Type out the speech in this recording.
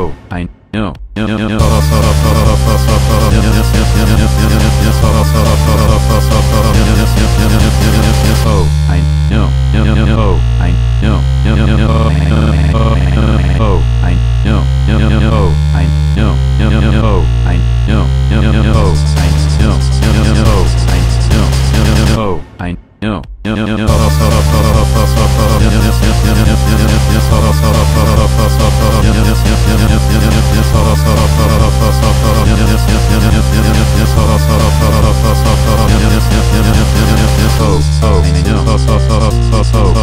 Oh, I know. Oh, I know. Oh, I know. Oh, I know. Oh, I know. Oh, I know. Oh, I know. Oh, I know. Oh, I know. so so so so so.